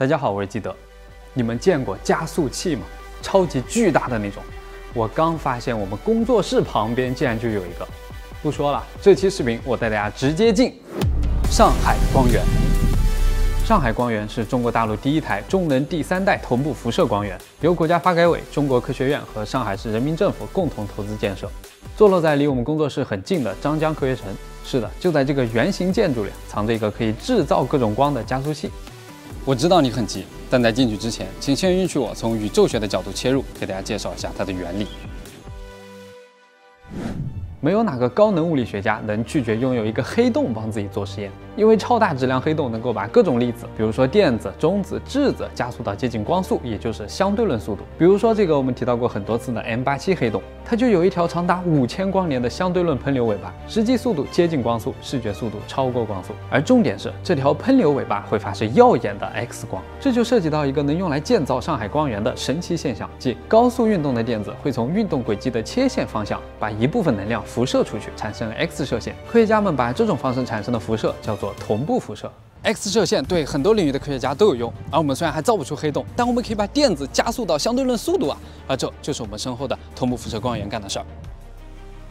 大家好，我是基德。你们见过加速器吗？超级巨大的那种。我刚发现我们工作室旁边竟然就有一个。不说了，这期视频我带大家直接进上海光源。上海光源是中国大陆第一台中能第三代同步辐射光源，由国家发改委、中国科学院和上海市人民政府共同投资建设，坐落在离我们工作室很近的张江科学城。是的，就在这个圆形建筑里，藏着一个可以制造各种光的加速器。我知道你很急，但在进去之前，请先允许我从宇宙学的角度切入，给大家介绍一下它的原理。没有哪个高能物理学家能拒绝拥有一个黑洞帮自己做实验，因为超大质量黑洞能够把各种粒子，比如说电子、中子、质子，加速到接近光速，也就是相对论速度。比如说这个我们提到过很多次的 M 八七黑洞，它就有一条长达五千光年的相对论喷流尾巴，实际速度接近光速，视觉速度超过光速。而重点是，这条喷流尾巴会发射耀眼的 X 光，这就涉及到一个能用来建造上海光源的神奇现象，即高速运动的电子会从运动轨迹的切线方向，把一部分能量。辐射出去产生 X 射线，科学家们把这种方式产生的辐射叫做同步辐射。X 射线对很多领域的科学家都有用，而我们虽然还造不出黑洞，但我们可以把电子加速到相对论速度啊！而这就是我们身后的同步辐射光源干的事儿。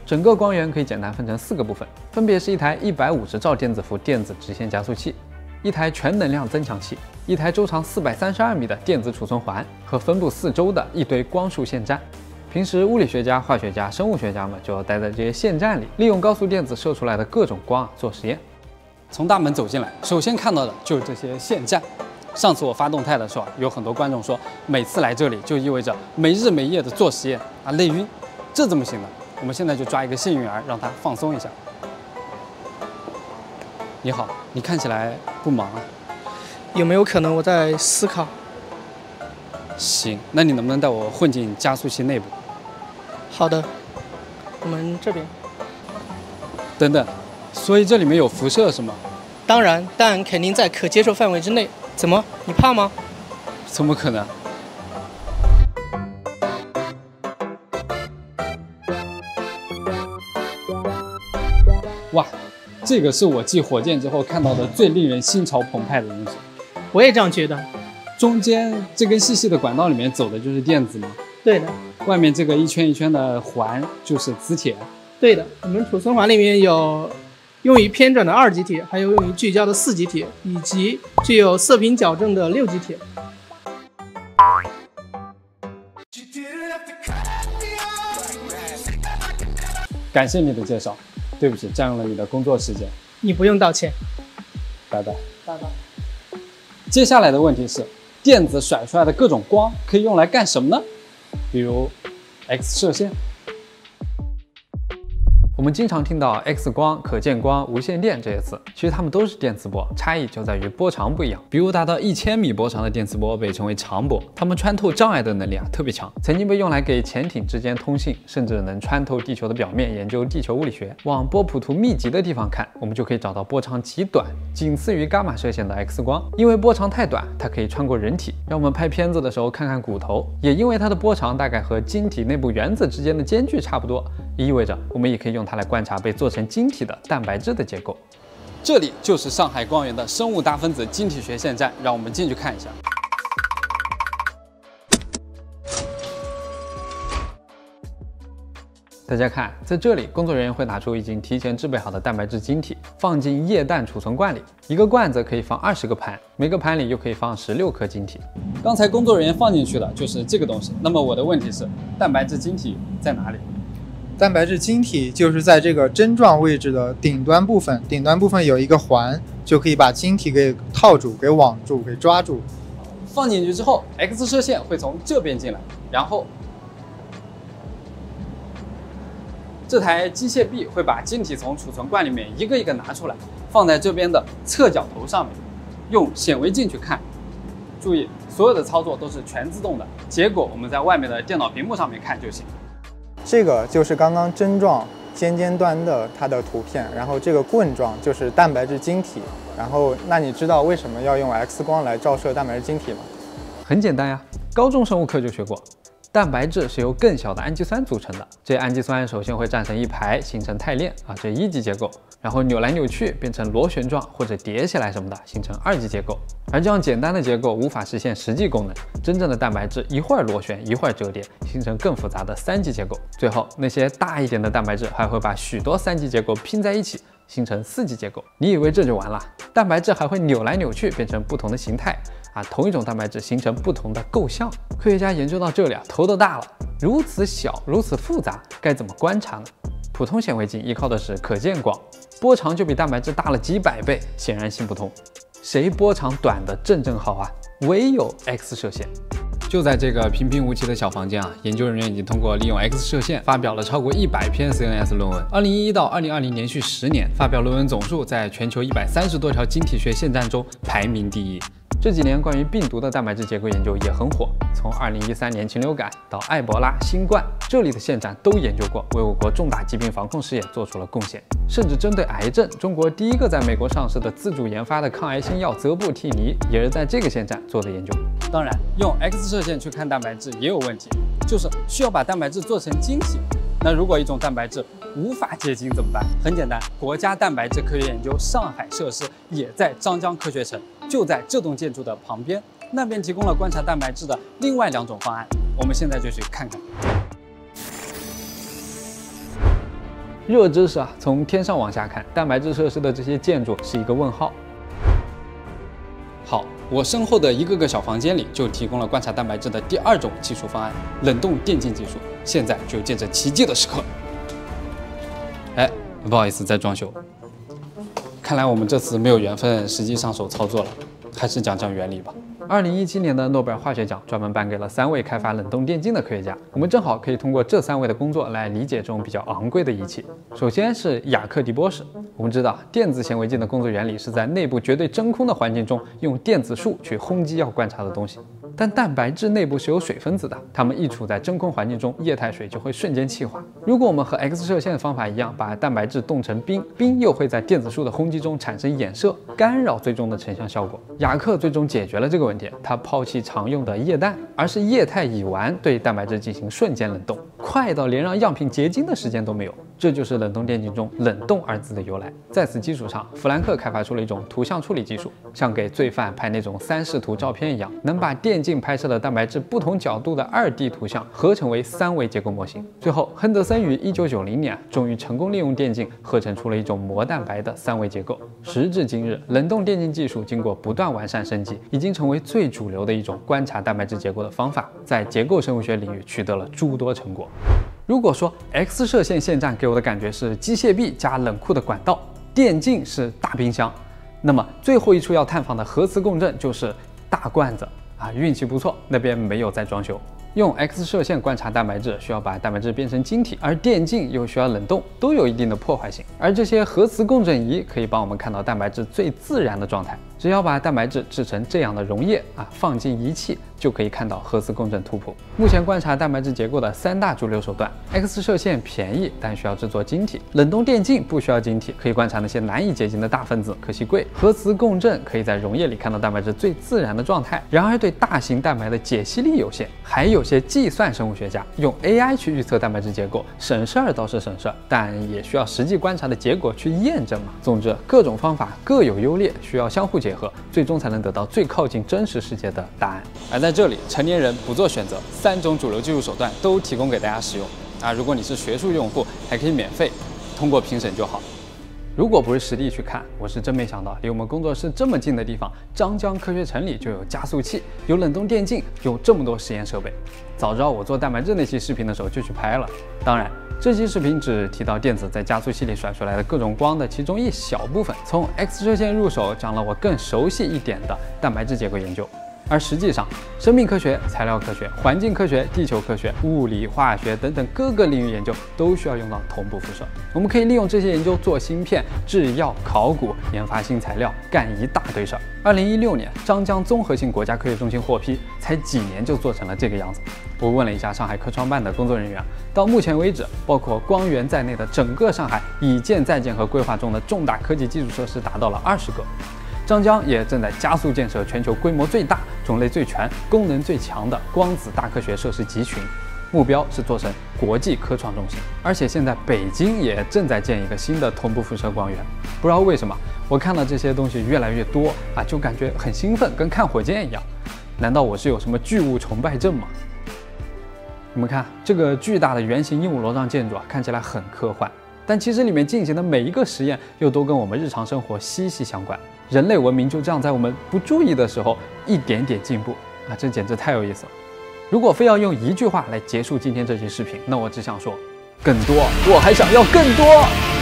整个光源可以简单分成四个部分，分别是一台一百五十兆电子伏电子直线加速器，一台全能量增强器，一台周长四百三十二米的电子储存环和分布四周的一堆光束线站。平时物理学家、化学家、生物学家们就待在这些线站里，利用高速电子射出来的各种光啊做实验。从大门走进来，首先看到的就是这些线站。上次我发动态的时候，有很多观众说，每次来这里就意味着没日没夜的做实验啊，累晕。这怎么行呢？我们现在就抓一个幸运儿，让他放松一下。你好，你看起来不忙啊？有没有可能我在思考？行，那你能不能带我混进加速器内部？好的，我们这边。等等，所以这里面有辐射是吗？当然，但肯定在可接受范围之内。怎么，你怕吗？怎么可能？哇，这个是我继火箭之后看到的最令人心潮澎湃的东西。我也这样觉得。中间这根细细的管道里面走的就是电子吗？对的。外面这个一圈一圈的环就是磁铁。对的。我们储存环里面有用于偏转的二极铁，还有用于聚焦的四极铁，以及具有色频矫正的六极铁。感谢你的介绍，对不起，占用了你的工作时间。你不用道歉。拜拜。拜拜。接下来的问题是。电子甩出来的各种光可以用来干什么呢？比如 X 射线。我们经常听到 X 光、可见光、无线电这些词，其实它们都是电磁波，差异就在于波长不一样。比如达到一千米波长的电磁波被称为长波，它们穿透障碍的能力啊特别强，曾经被用来给潜艇之间通信，甚至能穿透地球的表面研究地球物理学。往波谱图密集的地方看，我们就可以找到波长极短，仅次于伽马射线的 X 光。因为波长太短，它可以穿过人体，让我们拍片子的时候看看骨头。也因为它的波长大概和晶体内部原子之间的间距差不多，意味着我们也可以用它来观察被做成晶体的蛋白质的结构。这里就是上海光源的生物大分子晶体学线站，让我们进去看一下。大家看，在这里，工作人员会拿出已经提前制备好的蛋白质晶体，放进液氮储存罐里。一个罐子可以放二十个盘，每个盘里又可以放十六颗晶体。刚才工作人员放进去的就是这个东西。那么我的问题是，蛋白质晶体在哪里？蛋白质晶体就是在这个针状位置的顶端部分，顶端部分有一个环，就可以把晶体给套住、给网住、给抓住。放进去之后，X 射线会从这边进来，然后这台机械臂会把晶体从储存罐里面一个一个拿出来，放在这边的侧角头上面，用显微镜去看。注意，所有的操作都是全自动的，结果我们在外面的电脑屏幕上面看就行。这个就是刚刚针状尖尖端的它的图片，然后这个棍状就是蛋白质晶体。然后，那你知道为什么要用 X 光来照射蛋白质晶体吗？很简单呀，高中生物课就学过。蛋白质是由更小的氨基酸组成的，这氨基酸首先会站成一排，形成肽链啊，这一级结构，然后扭来扭去变成螺旋状或者叠起来什么的，形成二级结构。而这样简单的结构无法实现实际功能，真正的蛋白质一会儿螺旋，一会儿折叠，形成更复杂的三级结构。最后那些大一点的蛋白质还会把许多三级结构拼在一起，形成四级结构。你以为这就完了？蛋白质还会扭来扭去，变成不同的形态。啊，同一种蛋白质形成不同的构象，科学家研究到这里啊，头都大了。如此小，如此复杂，该怎么观察呢？普通显微镜依靠的是可见光，波长就比蛋白质大了几百倍，显然行不通。谁波长短的正正好啊？唯有 X 射线。就在这个平平无奇的小房间啊，研究人员已经通过利用 X 射线发表了超过一百篇 CNS 论文。二零一一到二零二零连续十年，发表论文总数在全球一百三十多条晶体学线站中排名第一。这几年关于病毒的蛋白质结构研究也很火，从2013年禽流感到埃博拉、新冠，这里的线站都研究过，为我国重大疾病防控事业做出了贡献。甚至针对癌症，中国第一个在美国上市的自主研发的抗癌新药泽布替尼，也是在这个线站做的研究。当然，用 X 射线去看蛋白质也有问题，就是需要把蛋白质做成晶体。那如果一种蛋白质无法结晶怎么办？很简单，国家蛋白质科学研究上海设施也在张江科学城。就在这栋建筑的旁边，那边提供了观察蛋白质的另外两种方案。我们现在就去看看。热知识啊，从天上往下看，蛋白质设施的这些建筑是一个问号。好，我身后的一个个小房间里就提供了观察蛋白质的第二种技术方案——冷冻电镜技术。现在就见证奇迹的时刻。哎，不好意思，在装修。看来我们这次没有缘分实际上手操作了，还是讲讲原理吧。二零一七年的诺贝尔化学奖专门颁给了三位开发冷冻电镜的科学家，我们正好可以通过这三位的工作来理解这种比较昂贵的仪器。首先是雅克迪波什，我们知道电子显微镜的工作原理是在内部绝对真空的环境中用电子束去轰击要观察的东西。但蛋白质内部是有水分子的，它们一处在真空环境中，液态水就会瞬间气化。如果我们和 X 射线的方法一样，把蛋白质冻成冰，冰又会在电子束的轰击中产生衍射，干扰最终的成像效果。雅克最终解决了这个问题，他抛弃常用的液氮，而是液态乙烷对蛋白质进行瞬间冷冻，快到连让样品结晶的时间都没有。这就是冷冻电镜中“冷冻”二字的由来。在此基础上，弗兰克开发出了一种图像处理技术，像给罪犯拍那种三视图照片一样，能把电镜拍摄的蛋白质不同角度的二 D 图像合成为三维结构模型。最后，亨德森于1990年终于成功利用电镜合成出了一种膜蛋白的三维结构。时至今日，冷冻电镜技术经过不断完善升级，已经成为最主流的一种观察蛋白质结构的方法，在结构生物学领域取得了诸多成果。如果说 X 射线线站给我的感觉是机械臂加冷库的管道，电镜是大冰箱，那么最后一处要探访的核磁共振就是大罐子啊！运气不错，那边没有在装修。用 X 射线观察蛋白质，需要把蛋白质变成晶体，而电镜又需要冷冻，都有一定的破坏性。而这些核磁共振仪可以帮我们看到蛋白质最自然的状态。只要把蛋白质制成这样的溶液啊，放进仪器就可以看到核磁共振图谱。目前观察蛋白质结构的三大主流手段：X 射线便宜，但需要制作晶体；冷冻电镜不需要晶体，可以观察那些难以结晶的大分子，可惜贵；核磁共振可以在溶液里看到蛋白质最自然的状态，然而对大型蛋白的解析力有限。还有些计算生物学家用 AI 去预测蛋白质结构，省事儿倒是省事儿，但也需要实际观察的结果去验证嘛。总之，各种方法各有优劣，需要相互结。合，最终才能得到最靠近真实世界的答案。而在在这里，成年人不做选择，三种主流技术手段都提供给大家使用。啊，如果你是学术用户，还可以免费通过评审就好。如果不是实地去看，我是真没想到，离我们工作室这么近的地方，张江科学城里就有加速器，有冷冻电镜，有这么多实验设备。早知道我做蛋白质那期视频的时候就去拍了。当然。这期视频只提到电子在加速器里甩出来的各种光的其中一小部分，从 X 射线入手，讲了我更熟悉一点的蛋白质结构研究。而实际上，生命科学、材料科学、环境科学、地球科学、物理、化学等等各个领域研究都需要用到同步辐射。我们可以利用这些研究做芯片、制药、考古、研发新材料，干一大堆事儿。二零一六年，张江综合性国家科学中心获批，才几年就做成了这个样子。我问了一下上海科创办的工作人员，到目前为止，包括光源在内的整个上海已建在建和规划中的重大科技基础设施达到了二十个。张江也正在加速建设全球规模最大、种类最全、功能最强的光子大科学设施集群，目标是做成国际科创中心。而且现在北京也正在建一个新的同步辐射光源。不知道为什么，我看到这些东西越来越多啊，就感觉很兴奋，跟看火箭一样。难道我是有什么巨物崇拜症吗？你们看这个巨大的圆形鹦鹉螺状建筑啊，看起来很科幻，但其实里面进行的每一个实验又都跟我们日常生活息息相关。人类文明就这样在我们不注意的时候一点点进步啊，这简直太有意思了。如果非要用一句话来结束今天这期视频，那我只想说，更多，我还想要更多。